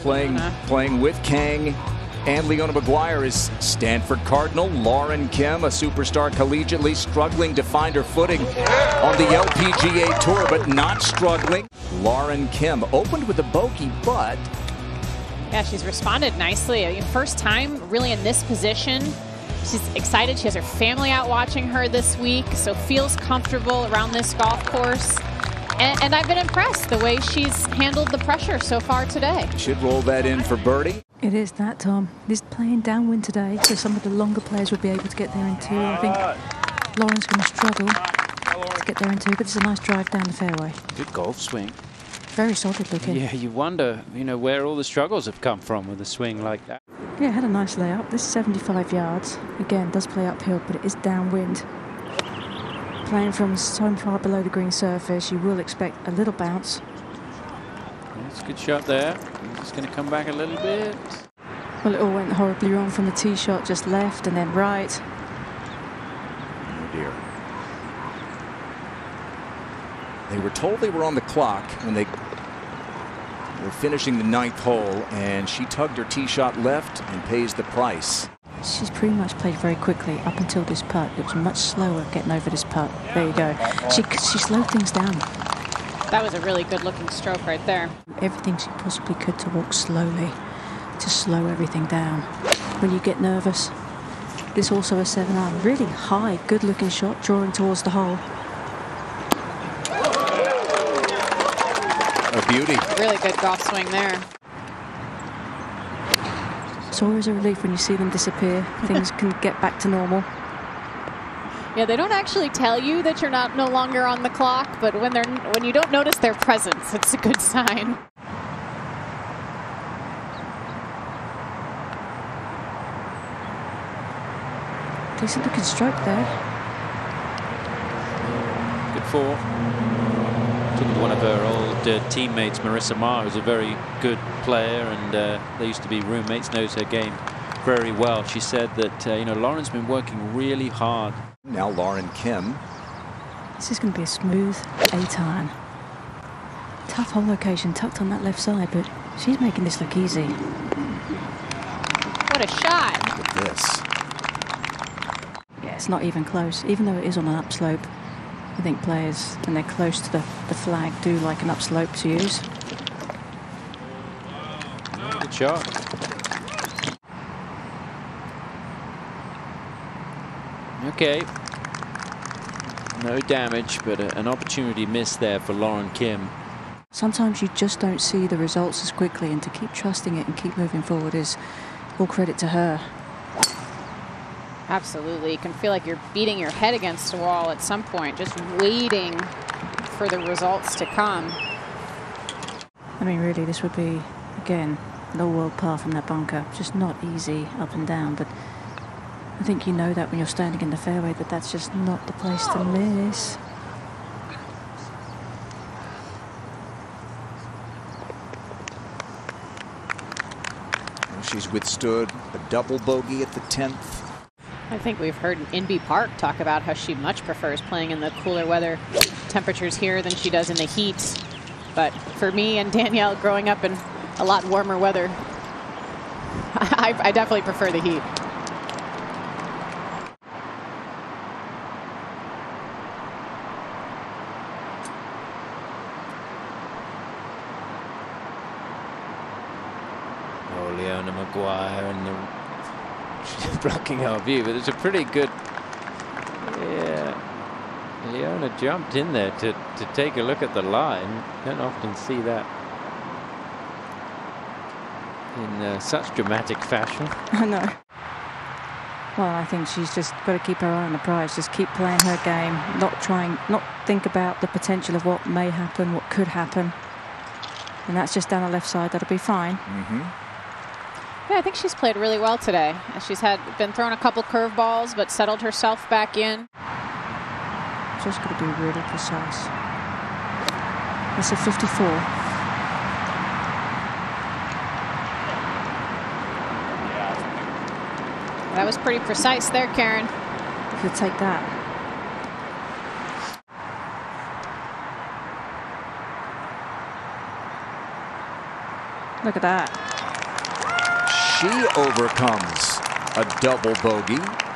Playing, uh-huh. playing with Kang and Leona Maguire is Stanford Cardinal Lauren Kim, a superstar collegiately struggling to find her footing on the LPGA Tour, but not struggling. Lauren Kim opened with a bogey, but Yeah, she's responded nicely. I mean, First time really in this position. She's excited. She has her family out watching her this week, so feels comfortable around this golf course. And, and I've been impressed the way she's handled the pressure so far today. should roll that in for birdie. It is that, Tom. This playing downwind today, so some of the longer players will be able to get there in two. I think Lauren's going to struggle to get there in two, but it's a nice drive down the fairway. Good golf swing. Very solid looking. Yeah, you wonder, you know, where all the struggles have come from with a swing like that. Yeah, had a nice layup. This is 75 yards. Again, does play uphill, but it is downwind. Playing from so far below the green surface, you will expect a little bounce. It's a good shot there. It's going to come back a little bit. Well, it all went horribly wrong from the tee shot, just left and then right. Oh dear. They were told they were on the clock when they were finishing the ninth hole, and she tugged her tee shot left and pays the price. She's pretty much played very quickly up until this putt. It was much slower getting over this putt. There you go. She she slowed things down. That was a really good looking stroke right there. Everything she possibly could to walk slowly, to slow everything down. When you get nervous, this also a seven iron, really high, good looking shot, drawing towards the hole. A beauty. Really good golf swing there. It's always a relief when you see them disappear. Things can get back to normal. Yeah, they don't actually tell you that you're not no longer on the clock, but when they're when you don't notice their presence, it's a good sign. Decent looking stroke there. Good four. Took to one of her old uh, teammates, Marissa Marr, who's a very good player, and uh, they used to be roommates, knows her game very well. She said that, uh, you know, Lauren's been working really hard. Now Lauren Kim. This is going to be a smooth eight iron. Tough hole location tucked on that left side, but she's making this look easy. What a shot. Look at this. Yeah, it's not even close, even though it is on an upslope. I think players, when they're close to the, the flag, do like an upslope to use. Good shot. Okay. No damage, but a, an opportunity missed there for Lauren Kim. Sometimes you just don't see the results as quickly, and to keep trusting it and keep moving forward is all credit to her. Absolutely. You can feel like you're beating your head against a wall at some point, just waiting for the results to come. I mean, really, this would be, again, no world par from that bunker. Just not easy up and down, but I think you know that when you're standing in the fairway that that's just not the place to miss. She's withstood a double bogey at the 10th. I think we've heard Inbee Park talk about how she much prefers playing in the cooler weather temperatures here than she does in the heat. But for me and Danielle, growing up in a lot warmer weather, I, I definitely prefer the heat. Oh, Leona Maguire and the she's blocking our view, but it's a pretty good. Yeah, Leona jumped in there to to take a look at the line. Don't often see that in uh, such dramatic fashion. I know. Well, I think she's just got to keep her eye on the prize. Just keep playing her game, not trying, not think about the potential of what may happen, what could happen. And that's just down the left side. That'll be fine. Yeah, I think she's played really well today. She's had been thrown a couple curveballs, but settled herself back in. Just got to be really precise. That's a 54. That was pretty precise there, Karen. Could take that. Look at that. She overcomes a double bogey.